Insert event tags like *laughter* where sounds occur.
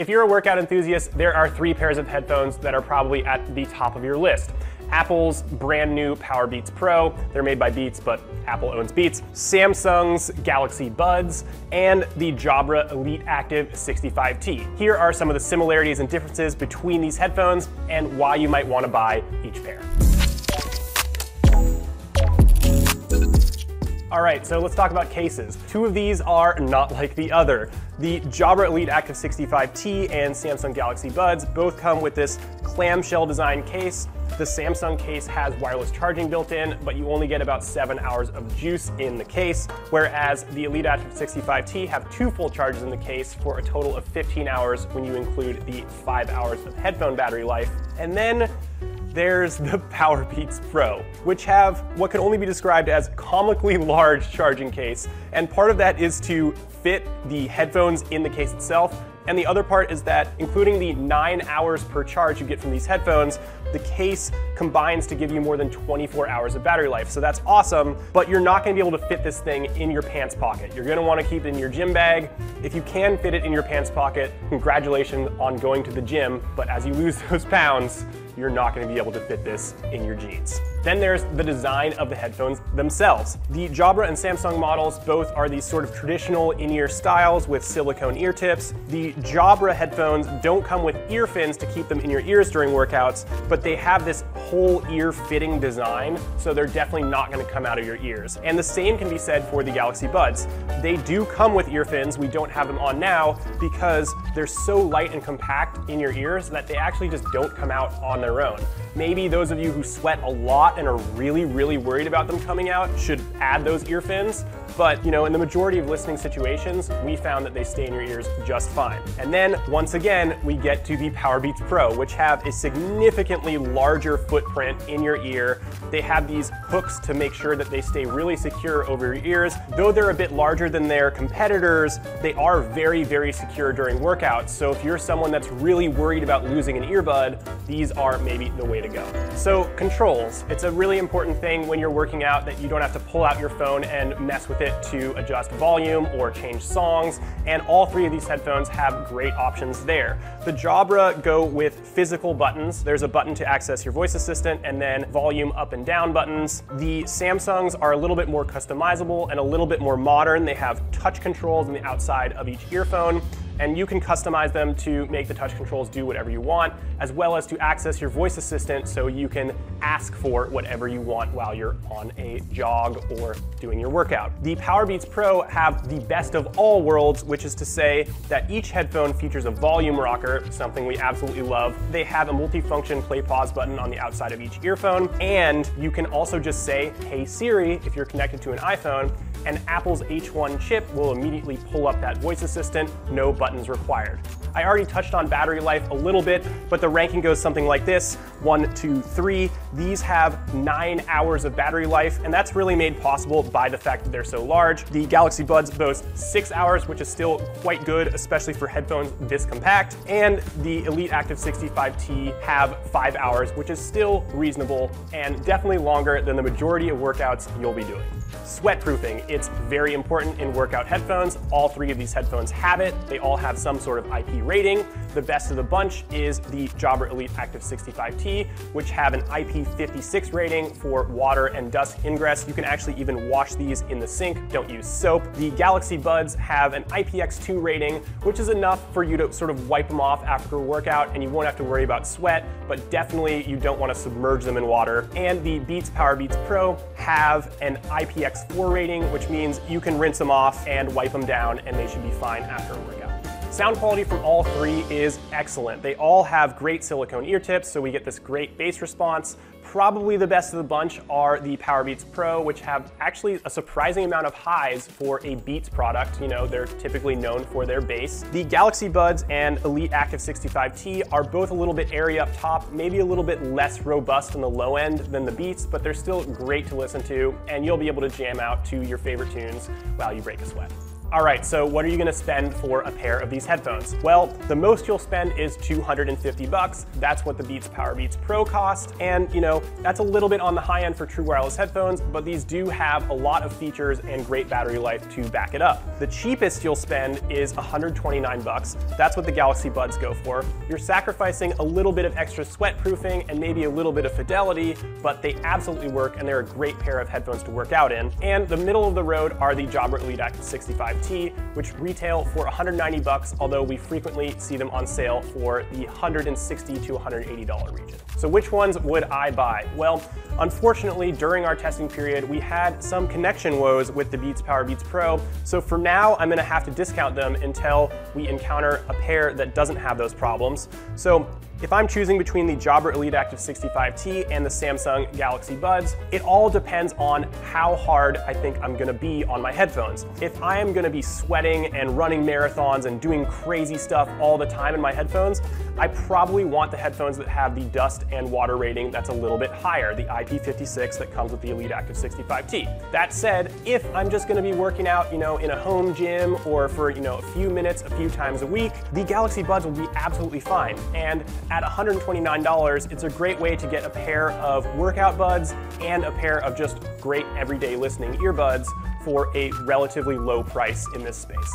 If you're a workout enthusiast, there are three pairs of headphones that are probably at the top of your list. Apple's brand new Powerbeats Pro. They're made by Beats, but Apple owns Beats. Samsung's Galaxy Buds and the Jabra Elite Active 65T. Here are some of the similarities and differences between these headphones and why you might want to buy each pair. All right, so let's talk about cases. Two of these are not like the other. The Jabra Elite Active 65T and Samsung Galaxy Buds both come with this clamshell design case. The Samsung case has wireless charging built in, but you only get about seven hours of juice in the case, whereas the Elite Active 65T have two full charges in the case for a total of 15 hours when you include the five hours of headphone battery life. And then there's the Powerbeats Pro, which have what can only be described as comically large charging case. And part of that is to fit the headphones in the case itself. And the other part is that including the nine hours per charge you get from these headphones, the case combines to give you more than 24 hours of battery life. So that's awesome, but you're not gonna be able to fit this thing in your pants pocket. You're gonna wanna keep it in your gym bag. If you can fit it in your pants pocket, congratulations on going to the gym, but as you lose *laughs* those pounds, you're not gonna be able to fit this in your jeans. Then there's the design of the headphones themselves. The Jabra and Samsung models both are these sort of traditional in-ear styles with silicone ear tips. The Jabra headphones don't come with ear fins to keep them in your ears during workouts, but they have this whole ear fitting design, so they're definitely not gonna come out of your ears. And the same can be said for the Galaxy Buds. They do come with ear fins, we don't have them on now because they're so light and compact in your ears that they actually just don't come out on their own. Maybe those of you who sweat a lot and are really, really worried about them coming out should add those ear fins. But you know, in the majority of listening situations, we found that they stay in your ears just fine. And then once again, we get to the Powerbeats Pro, which have a significantly larger footprint in your ear. They have these hooks to make sure that they stay really secure over your ears. Though they're a bit larger than their competitors, they are very, very secure during workouts. So if you're someone that's really worried about losing an earbud, these are maybe the way to go. So controls, it's a really important thing when you're working out that you don't have to pull out your phone and mess with it to adjust volume or change songs. And all three of these headphones have great options there. The Jabra go with physical buttons. There's a button to access your voice assistant and then volume up and down buttons. The Samsungs are a little bit more customizable and a little bit more modern. They have touch controls on the outside of each earphone and you can customize them to make the touch controls do whatever you want, as well as to access your voice assistant so you can ask for whatever you want while you're on a jog or doing your workout. The Powerbeats Pro have the best of all worlds, which is to say that each headphone features a volume rocker, something we absolutely love. They have a multifunction play pause button on the outside of each earphone, and you can also just say, hey Siri, if you're connected to an iPhone, and Apple's H1 chip will immediately pull up that voice assistant, no buttons required. I already touched on battery life a little bit, but the ranking goes something like this, one, two, three. These have nine hours of battery life, and that's really made possible by the fact that they're so large. The Galaxy Buds boast six hours, which is still quite good, especially for headphones this compact, and the Elite Active 65T have five hours, which is still reasonable and definitely longer than the majority of workouts you'll be doing. Sweat proofing, it's very important in workout headphones. All three of these headphones have it. They all have some sort of IP rating. The best of the bunch is the Jabra Elite Active 65T, which have an IP56 rating for water and dust ingress. You can actually even wash these in the sink, don't use soap. The Galaxy Buds have an IPX2 rating, which is enough for you to sort of wipe them off after a workout and you won't have to worry about sweat, but definitely you don't want to submerge them in water. And the Beats Powerbeats Pro have an IPX4 rating, which means you can rinse them off and wipe them down and they should be fine after a workout. Sound quality from all three is excellent. They all have great silicone ear tips, so we get this great bass response. Probably the best of the bunch are the Powerbeats Pro, which have actually a surprising amount of highs for a Beats product. You know, they're typically known for their bass. The Galaxy Buds and Elite Active 65T are both a little bit airy up top, maybe a little bit less robust in the low end than the Beats, but they're still great to listen to, and you'll be able to jam out to your favorite tunes while you break a sweat. All right, so what are you gonna spend for a pair of these headphones? Well, the most you'll spend is 250 bucks. That's what the Beats PowerBeats Pro cost. And you know, that's a little bit on the high end for true wireless headphones, but these do have a lot of features and great battery life to back it up. The cheapest you'll spend is 129 bucks. That's what the Galaxy Buds go for. You're sacrificing a little bit of extra sweat proofing and maybe a little bit of fidelity, but they absolutely work and they're a great pair of headphones to work out in. And the middle of the road are the Jabra Elite 65 which retail for 190 bucks, although we frequently see them on sale for the 160 to 180 dollar region. So which ones would I buy? Well, unfortunately, during our testing period, we had some connection woes with the Beats Power Beats Pro, so for now, I'm gonna have to discount them until we encounter a pair that doesn't have those problems. So if I'm choosing between the Jabra Elite Active 65T and the Samsung Galaxy Buds, it all depends on how hard I think I'm gonna be on my headphones. If I am gonna be sweating and running marathons and doing crazy stuff all the time in my headphones, I probably want the headphones that have the dust and water rating that's a little bit higher, the IP56 that comes with the Elite Active 65T. That said, if I'm just gonna be working out, you know, in a home gym or for, you know, a few minutes, a few times a week, the Galaxy Buds will be absolutely fine. And at $129, it's a great way to get a pair of workout buds and a pair of just great everyday listening earbuds for a relatively low price in this space.